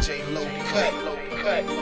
DJ Low Cut.